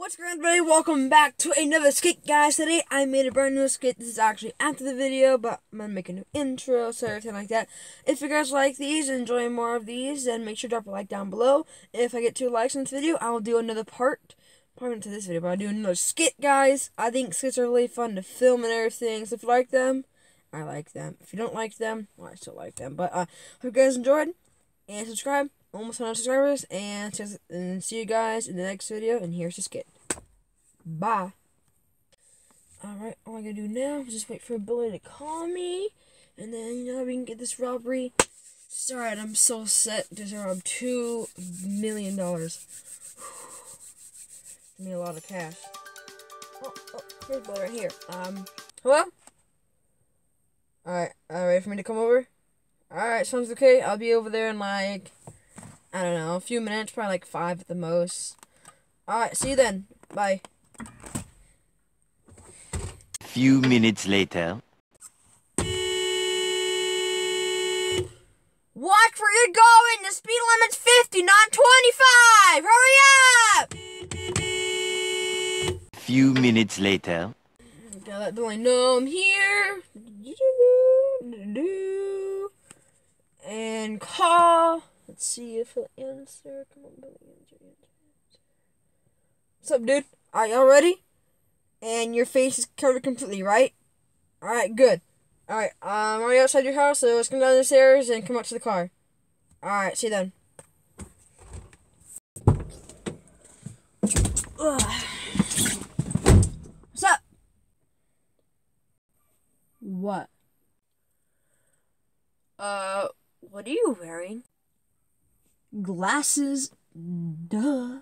What's going on, everybody? Welcome back to another skit, guys. Today I made a brand new skit. This is actually after the video, but I'm gonna make a new intro, so everything like that. If you guys like these and enjoy more of these, then make sure to drop a like down below. If I get two likes in this video, I will do another part. Probably not to this video, but I'll do another skit, guys. I think skits are really fun to film and everything. So if you like them, I like them. If you don't like them, well, I still like them. But uh, hope you guys enjoyed and subscribe almost 100 subscribers, and, and see you guys in the next video, and here's the skit. Bye. Alright, all I gotta do now is just wait for Billy to call me, and then, you know, we can get this robbery started. I'm so set to rob $2 million. Give me a lot of cash. Oh, oh, here's Billy right here. Um, hello? Alright, uh, ready for me to come over? Alright, sounds okay. I'll be over there in like I don't know, a few minutes, probably like five at the most. Alright, see you then. Bye. Few minutes later. Watch where you're going! The speed limit's 50, not 25! Hurry up! Few minutes later. Gotta let Billy know I'm here. And call. Let's see if he'll answer. Come on, Billy, answer, answer, answer. What's up, dude? Are y'all ready? And your face is covered completely, right? Alright, good. Alright, um, I'm already outside your house, so let's come down the stairs and come up to the car. Alright, see you then. Ugh. What's up? What? Uh, what are you wearing? Glasses, duh.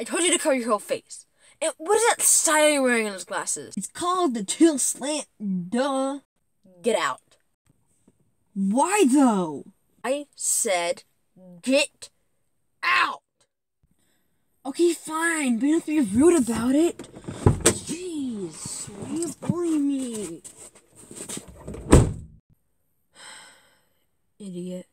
I told you to cover your whole face. And what is that style you're wearing on those glasses? It's called the tilt slant, duh. Get out. Why though? I said get out. Okay, fine, but don't be rude about it. Jeez, why you bully me? Idiot.